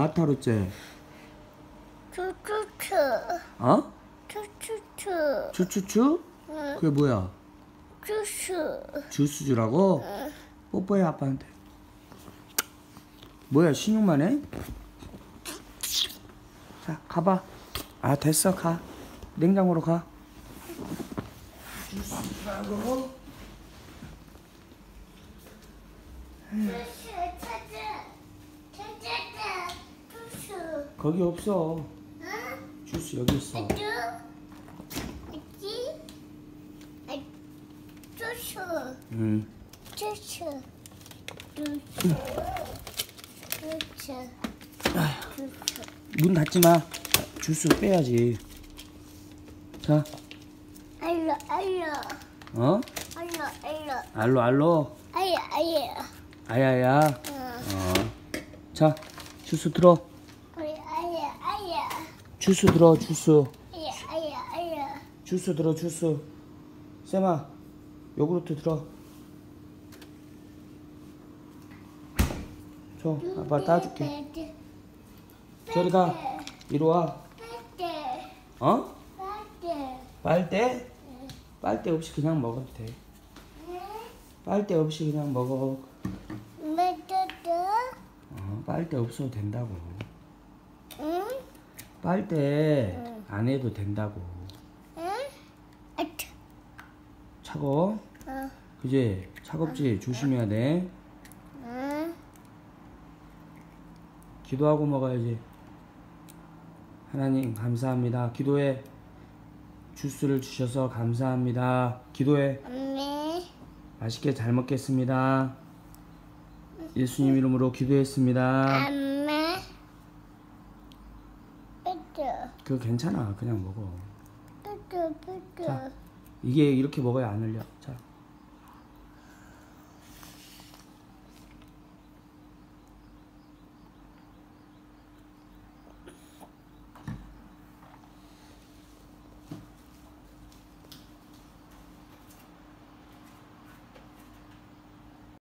나타로째 추추추 어? 추추추 추추추? 응. 그게 뭐야? 추추 주스 주라고? 뽀뽀해 아빠한테 뭐야 신용만 해? 자 가봐 아 됐어 가 냉장고로 가 주스 주라고? 추추 찾아 찾았다 추추 거기 없어 응? 주스 여기 있어 아주? 아, 추추 응 추추 추추 추추 문 닫지 마. 주스 빼야지. 자, 알로 알로 어? 알로 알로 알로 알로. 아야 아야 아야야. 응. 어. 자, 주스 들어. 주스 들어. 주스. 주스 들어. 주스. 쌤아, 요구르트 들어. 줘. 아빠 따줄게. 저리 가. 이리 와. 어? 빨대 빨대? 빨대 없이 그냥 먹어도 돼. 빨대 없이 그냥 먹어. 어, 빨대 없어도 된다고. 응? 빨대 안 해도 된다고. 응? 아트 차가워? 어 그지? 차갑지? 조심해야 돼. 응? 기도하고 먹어야지. 하나님 감사합니다. 기도해. 주스를 주셔서 감사합니다. 기도해. 엄미 맛있게 잘 먹겠습니다. 예수님 이름으로 기도했습니다. 엄마 빼도 그거 괜찮아. 그냥 먹어. 자. 이게 이렇게 먹어야 안 흘려. 자.